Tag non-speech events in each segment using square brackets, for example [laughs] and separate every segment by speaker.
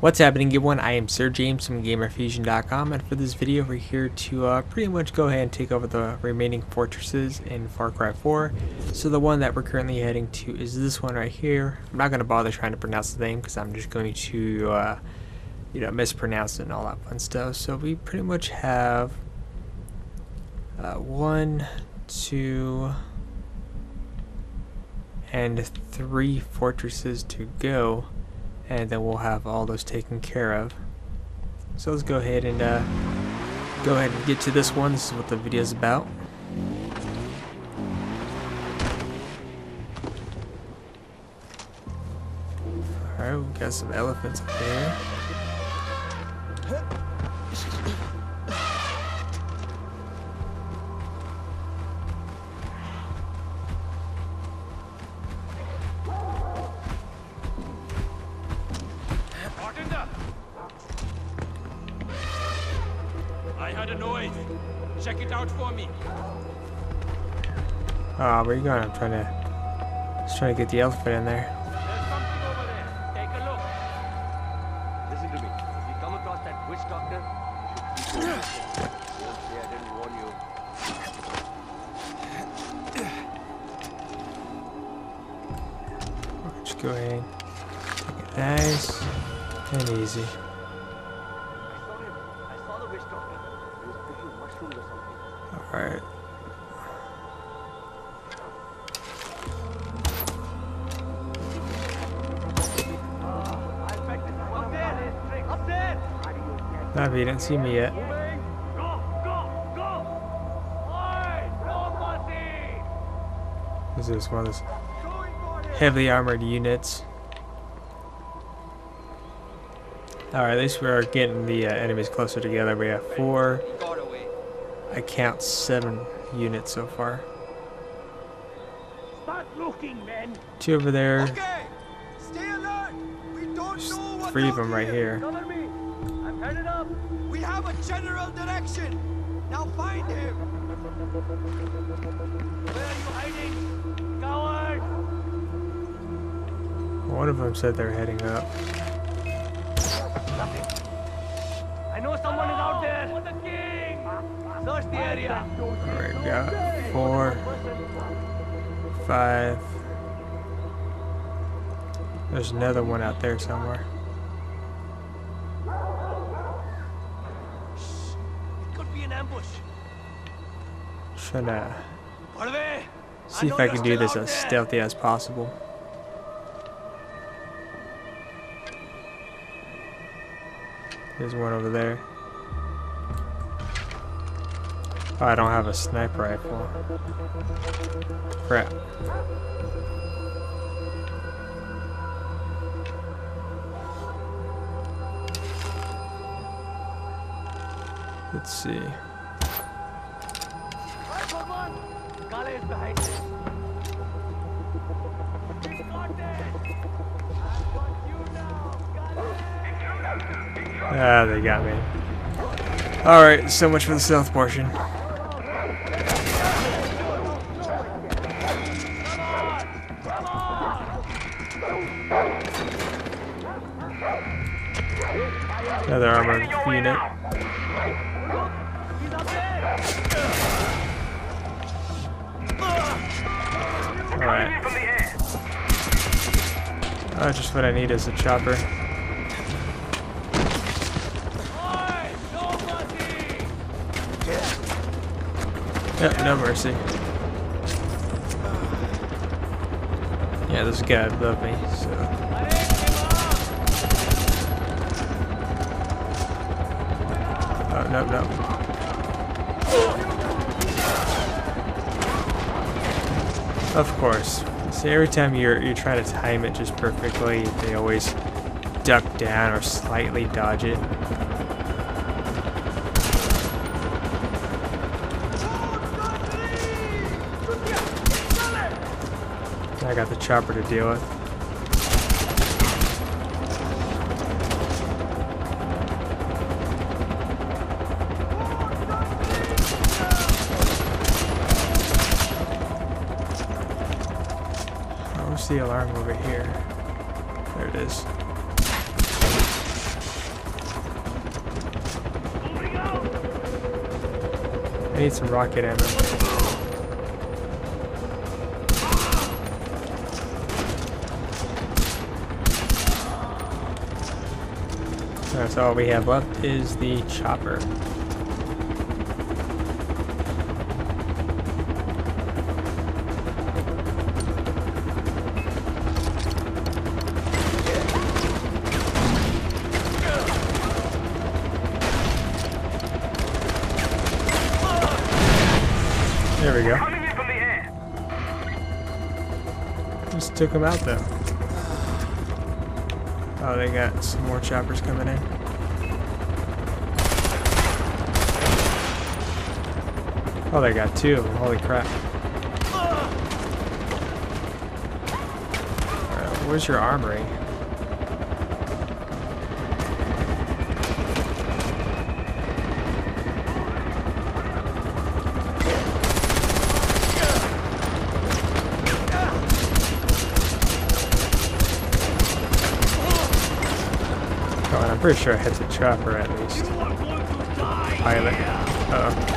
Speaker 1: What's happening everyone, I am Sir James from GamerFuzion.com and for this video we're here to uh, pretty much go ahead and take over the remaining fortresses in Far Cry 4. So the one that we're currently heading to is this one right here. I'm not going to bother trying to pronounce the name because I'm just going to uh, you know, mispronounce it and all that fun stuff. So we pretty much have uh, one, two, and three fortresses to go and then we'll have all those taken care of. So let's go ahead and uh, go ahead and get to this one. This is what the video is about. Alright, we got some elephants up there.
Speaker 2: Ah,
Speaker 1: oh, where you going? I'm trying to just trying to get the elephant in there.
Speaker 2: There's something over there. Take a look.
Speaker 3: Listen there.
Speaker 1: Navi, you didn't see me yet. This is one of those
Speaker 3: Going for it.
Speaker 1: heavily armored units. Alright, at least we're getting the uh, enemies closer together. We have four, I count seven units so far.
Speaker 3: Start looking, men.
Speaker 1: Two over there,
Speaker 4: Okay, stay alert. We don't
Speaker 1: Just
Speaker 4: know what's
Speaker 1: three of them right here.
Speaker 3: Cover me. Up.
Speaker 4: We have a general direction. Now find him.
Speaker 3: Where are you hiding? Coward.
Speaker 1: one of them said they're heading up.
Speaker 3: Nothing. I know someone is out there. For the king. Search the area.
Speaker 1: Alright, we got four, five. There's another one out there somewhere. Trying to see if I can do this as stealthy as possible. There's one over there. Oh, I don't have a sniper rifle. Crap. Let's see.
Speaker 3: Ghale is behind this. He's got it. I've got you now. Ghale.
Speaker 1: Ah, they got me. Alright, so much for the south portion. Another armored unit. Alright. Oh, just what I need is a chopper. Yep, no mercy. Yeah, a guy above me, so. Oh, no, no. Of course. See, every time you're you're trying to time it just perfectly, they always duck down or slightly dodge it. I got the chopper to deal with. The alarm over here? There it is. I need some rocket ammo. That's all we have left is the chopper. There we go.
Speaker 3: Coming in from the air.
Speaker 1: Just took them out though. Oh, they got some more choppers coming in. Oh, they got two. Holy crap. Where's your armory? Pretty sure I hit the chopper at least. Pilot. Uh oh.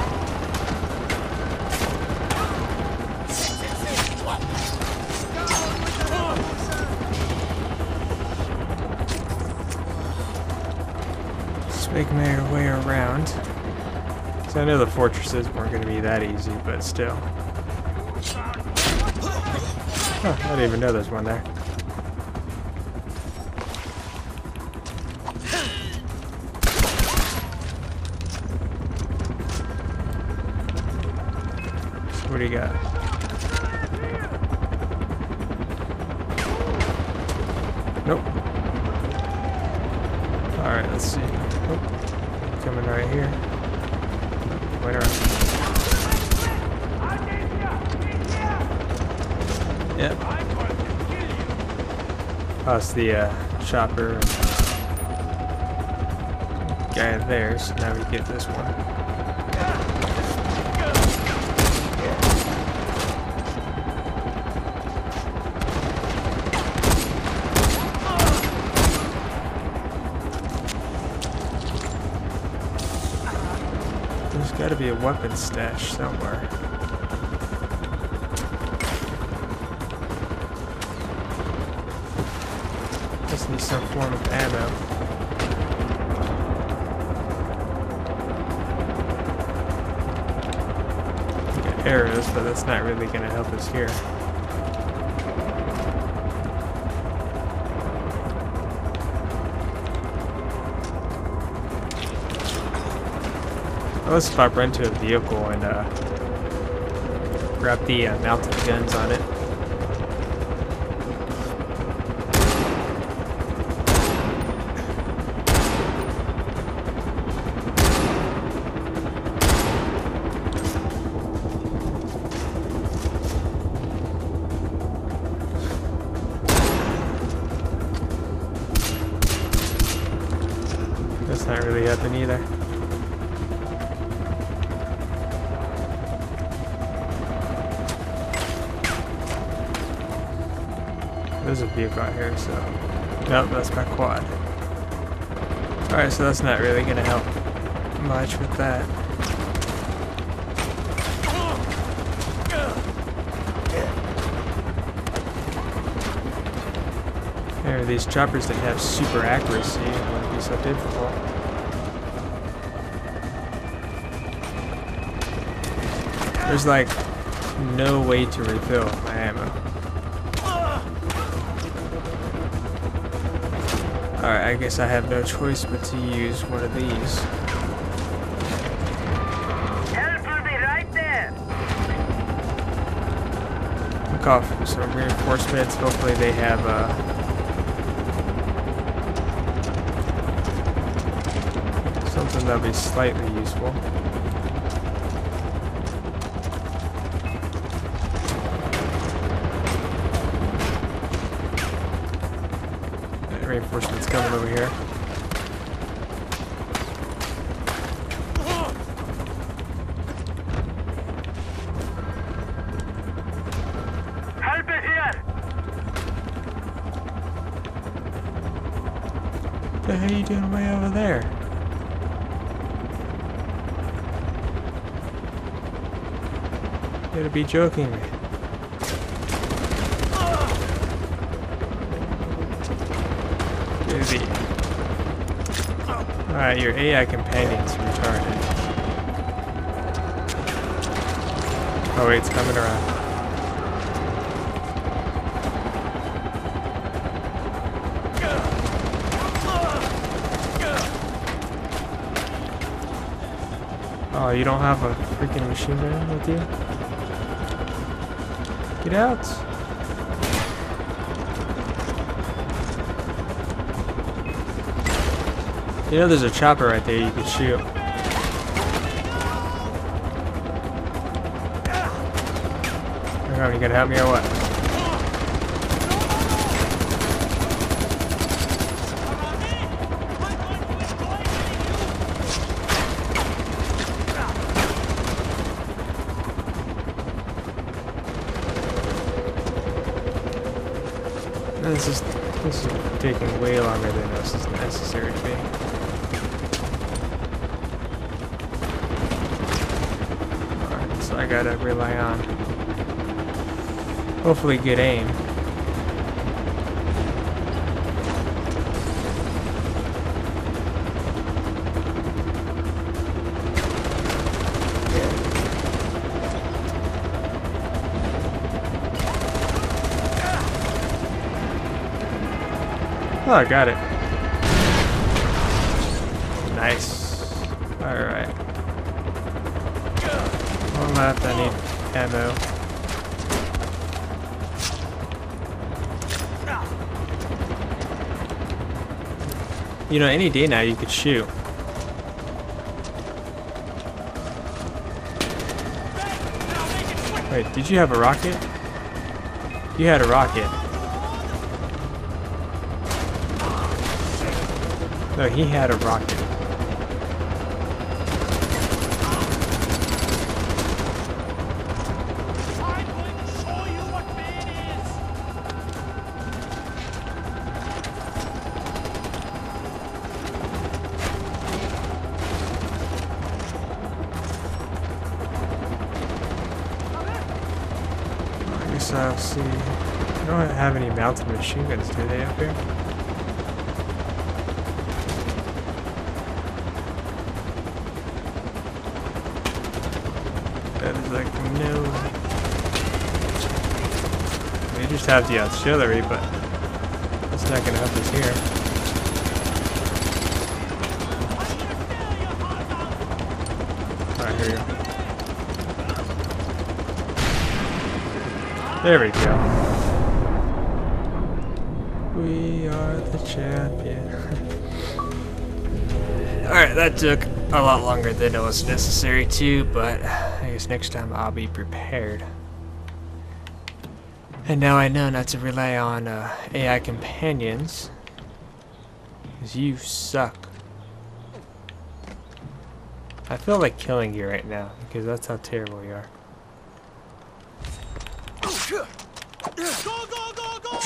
Speaker 1: Making my way around. So I know the fortresses weren't going to be that easy, but still. Huh, I didn't even know there's one there. What do you got? Nope. Alright, let's see. Nope. Coming right here. Wait around. Yep. Oh, it's the uh, chopper guy there, so now we get this one. Be a weapon stash somewhere. Just need some form of ammo. Arrows, but that's not really gonna help us here. Let's pop right into a vehicle and uh, grab the uh, mounted guns on it. That's not really happening either. Vehicle out here, so. Nope, that's my quad. Alright, so that's not really gonna help much with that. There are these choppers that have super accuracy, it wouldn't be so difficult. There's like no way to refill my ammo. Alright, I guess I have no choice but to use one of these.
Speaker 3: Help will be right there.
Speaker 1: Look off some reinforcements. Hopefully they have uh something that'll be slightly useful. Reinforcements coming over here. The hell are you doing way over there? You gotta be joking. Alright, your AI companion's retarded. Oh wait, it's coming around. Oh, you don't have a freaking machine gun with you? Get out! You know there's a chopper right there you can shoot. On, you gonna help me or what? This is this is taking way longer than this is necessary to be. Alright, so I gotta rely on hopefully good aim. Oh, I got it. Nice. I need ammo. You know, any day now you could shoot. Wait, did you have a rocket? You had a rocket. No, he had a rocket. Mounted machine guns, do they, up here? That is like no. We just have the artillery, but it's not gonna help us here. There we go. We are the champion. [laughs] Alright, that took a lot longer than it was necessary to, but I guess next time I'll be prepared. And now I know not to rely on uh, AI companions. Because you suck. I feel like killing you right now, because that's how terrible you are.
Speaker 2: Go, go, go, go!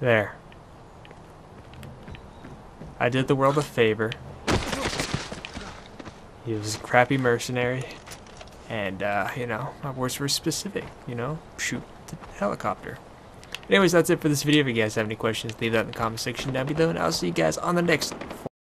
Speaker 1: There. I did the world a favor. He was a crappy mercenary. And, uh, you know, my words were specific, you know, shoot the helicopter. Anyways, that's it for this video. If you guys have any questions, leave that in the comment section down below, and I'll see you guys on the next